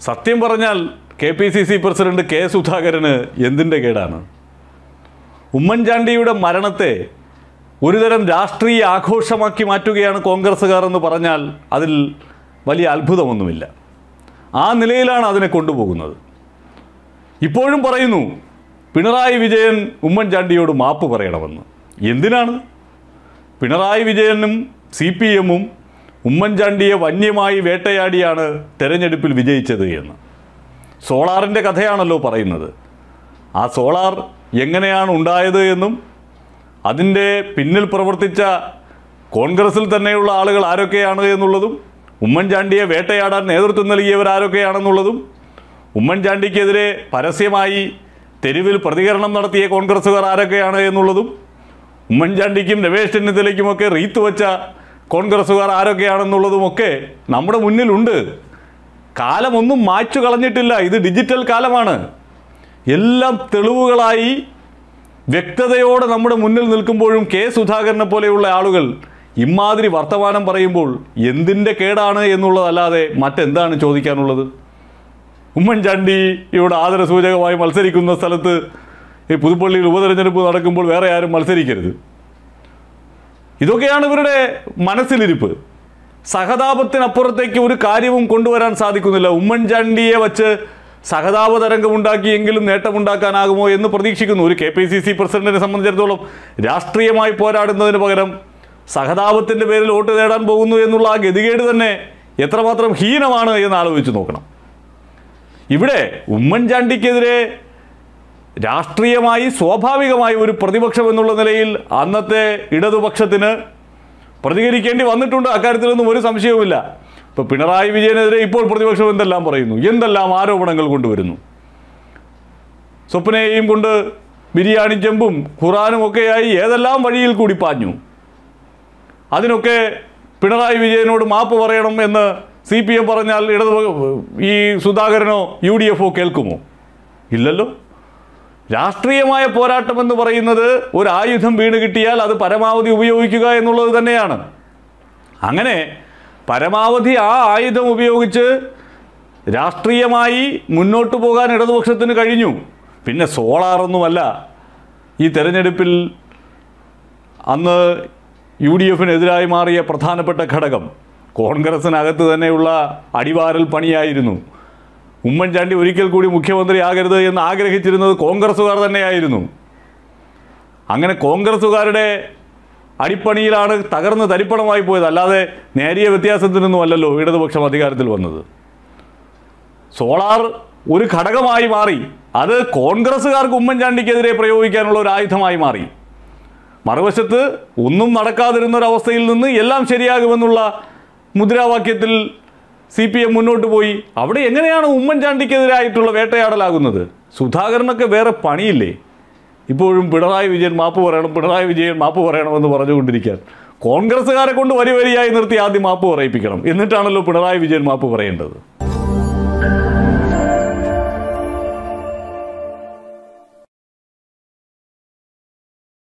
സത്യം പറഞ്ഞാൽ K P C C president K സുധാകരന് എന്തിന്റെ കേടാണ്? ഉമ്മൻചാണ്ടിയുടെ മരണത്തെ ഒരുതരം രാഷ്ട്രീയ ആഘോഷമാക്കി മാറ്റുകയാണ് കോൺഗ്രസ്സുകാർ എന്ന് പറഞ്ഞാൽ അതിൽ വലിയ അത്ഭുതമൊന്നുമില്ല. ആ നിലയിലാണ് അതിനെ കൊണ്ടുപോകുന്നത്. ഇപ്പോഴും പറയുന്നു പിണറായി വിജയൻ ഉമ്മൻചാണ്ടിയോട് മാപ്പ് പറയണമെന്ന്. എന്തിനാണ്? പിണറായി വിജയനും സി പി എമ്മും ഉമ്മൻചാണ്ടിയെ വന്യമായി വേട്ടയാടിയാണ് തെരഞ്ഞെടുപ്പിൽ വിജയിച്ചത് എന്ന്. സോളാറിന്റെ കഥയാണല്ലോ പറയുന്നത്. ആ സോളാർ എങ്ങനെയാണ് ഉണ്ടായത് എന്നും അതിന്റെ പിന്നിൽ പ്രവർത്തിച്ച കോൺഗ്രസിൽ തന്നെയുള്ള ആളുകൾ ആരൊക്കെയാണ് എന്നുള്ളതും ഉമ്മൻചാണ്ടിയെ വേട്ടയാടാൻ നേതൃത്വം നൽകിയവർ ആരൊക്കെയാണെന്നുള്ളതും ഉമ്മൻചാണ്ടിക്കെതിരെ പരസ്യമായി തെരുവിൽ പ്രതികരണം നടത്തിയ കോൺഗ്രസ്സുകാർ ആരൊക്കെയാണ് എന്നുള്ളതും ഉമ്മൻചാണ്ടിക്കും രമേശ് ചെന്നിത്തലയ്ക്കുമൊക്കെ റീത്ത് വെച്ച കോൺഗ്രസ്സുകാർ ആരൊക്കെയാണെന്നുള്ളതുമൊക്കെ നമ്മുടെ മുന്നിലുണ്ട്. കാലമൊന്നും മായ്ച്ചു കളഞ്ഞിട്ടില്ല. ഇത് ഡിജിറ്റൽ കാലമാണ്. എല്ലാം തെളിവുകളായി വ്യക്തതയോടെ നമ്മുടെ മുന്നിൽ നിൽക്കുമ്പോഴും കെ സുധാകരനെ പോലെയുള്ള ആളുകൾ ഇമാതിരി വർത്തമാനം പറയുമ്പോൾ എന്തിന്റെ കേടാണ് എന്നുള്ളതല്ലാതെ മറ്റെന്താണ് ചോദിക്കാനുള്ളത്? ഉമ്മൻചാണ്ടി ഇവിടെ ആദരസൂചകമായി മത്സരിക്കുന്ന സ്ഥലത്ത് ഈ പുതുപ്പള്ളിയിൽ ഉപതെരഞ്ഞെടുപ്പ് നടക്കുമ്പോൾ വേറെ ആരും മത്സരിക്കരുത്. ഇതൊക്കെയാണ് ഇവരുടെ മനസ്സിലിരിപ്പ്. സഹതാപത്തിനപ്പുറത്തേക്ക് ഒരു കാര്യവും കൊണ്ടുവരാൻ സാധിക്കുന്നില്ല. ഉമ്മൻചാണ്ടിയെ വച്ച് സഹതാപ തരംഗമുണ്ടാക്കിയെങ്കിലും നേട്ടമുണ്ടാക്കാനാകുമോ എന്ന് പ്രതീക്ഷിക്കുന്നു. ഒരു കെ പി സി സി പ്രസിഡന്റിനെ സംബന്ധിച്ചിടത്തോളം രാഷ്ട്രീയമായി പോരാടുന്നതിന് പകരം സഹതാപത്തിന്റെ പേരിൽ വോട്ട് നേടാൻ പോകുന്നു എന്നുള്ള ആ ഗതികേട് തന്നെ എത്രമാത്രം ഹീനമാണ് എന്ന് ആലോചിച്ച് നോക്കണം. ഇവിടെ ഉമ്മൻചാണ്ടിക്കെതിരെ രാഷ്ട്രീയമായി സ്വാഭാവികമായി ഒരു പ്രതിപക്ഷം എന്നുള്ള നിലയിൽ അന്നത്തെ ഇടതുപക്ഷത്തിന് പ്രതികരിക്കേണ്ടി വന്നിട്ടുണ്ട് അക്കാര്യത്തിലൊന്നും ഒരു സംശയവുമില്ല. ഇപ്പോൾ പിണറായി വിജയനെതിരെ ഇപ്പോൾ പ്രതിപക്ഷം എന്തെല്ലാം പറയുന്നു? എന്തെല്ലാം ആരോപണങ്ങൾ കൊണ്ടുവരുന്നു? സ്വപ്നയെയും കൊണ്ട് ബിരിയാണി ചെമ്പും ഖുറാനും ഒക്കെയായി ഏതെല്ലാം വഴിയിൽ കൂടി പാഞ്ഞു? അതിനൊക്കെ പിണറായി വിജയനോട് മാപ്പ് പറയണം എന്ന് സി പി എം പറഞ്ഞാൽ ഇടതു ഈ സുധാകരനോ യു ഡി എഫോ കേൾക്കുമോ? ഇല്ലല്ലോ. രാഷ്ട്രീയമായ പോരാട്ടം എന്ന് പറയുന്നത് ഒരു ആയുധം വീണ് കിട്ടിയാൽ അത് പരമാവധി ഉപയോഗിക്കുക എന്നുള്ളത് തന്നെയാണ്. അങ്ങനെ പരമാവധി ആ ആയുധം ഉപയോഗിച്ച് രാഷ്ട്രീയമായി മുന്നോട്ട് പോകാൻ ഇടതുപക്ഷത്തിന് കഴിഞ്ഞു. പിന്നെ സോളാറൊന്നുമല്ല ഈ തെരഞ്ഞെടുപ്പിൽ അന്ന് യു ഡി എഫിനെതിരായി മാറിയ പ്രധാനപ്പെട്ട ഘടകം കോൺഗ്രസിനകത്ത് തന്നെയുള്ള അടിവാരൽ പണിയായിരുന്നു. ഉമ്മൻചാണ്ടി ഒരിക്കൽ കൂടി മുഖ്യമന്ത്രിയാകരുത് എന്ന് ആഗ്രഹിച്ചിരുന്നത് കോൺഗ്രസ്സുകാർ തന്നെയായിരുന്നു. അങ്ങനെ കോൺഗ്രസ്സുകാരുടെ അടിപ്പണിയിലാണ് തകർന്ന് തരിപ്പണമായി പോയത്. അല്ലാതെ നേരിയ വ്യത്യാസത്തിനൊന്നും അല്ലല്ലോ ഇടതുപക്ഷം അധികാരത്തിൽ വന്നത്. സോളാർ ഒരു ഘടകമായി മാറി. അത് കോൺഗ്രസ്സുകാർക്ക് ഉമ്മൻചാണ്ടിക്കെതിരെ പ്രയോഗിക്കാനുള്ള ഒരു ആയുധമായി മാറി. മറുവശത്ത് ഒന്നും നടക്കാതിരുന്നൊരവസ്ഥയിൽ നിന്ന് എല്ലാം ശരിയാകുമെന്നുള്ള മുദ്രാവാക്യത്തിൽ സി പി എം മുന്നോട്ട് പോയി. അവിടെ എങ്ങനെയാണ് ഉമ്മൻചാണ്ടിക്കെതിരായിട്ടുള്ള വേട്ടയാടലാകുന്നത്? സുധാകരനൊക്കെ വേറെ പണിയില്ലേ? ഇപ്പോഴും പിണറായി വിജയൻ മാപ്പ് പറയണം പിണറായി വിജയൻ മാപ്പ് പറയണമെന്ന് പറഞ്ഞുകൊണ്ടിരിക്കാൻ. കോൺഗ്രസ്സുകാരെ കൊണ്ട് വരി വരിയായി നിർത്തി ആദ്യം മാപ്പ് പറയിപ്പിക്കണം. എന്നിട്ടാണല്ലോ പിണറായി വിജയൻ മാപ്പ് പറയേണ്ടത്.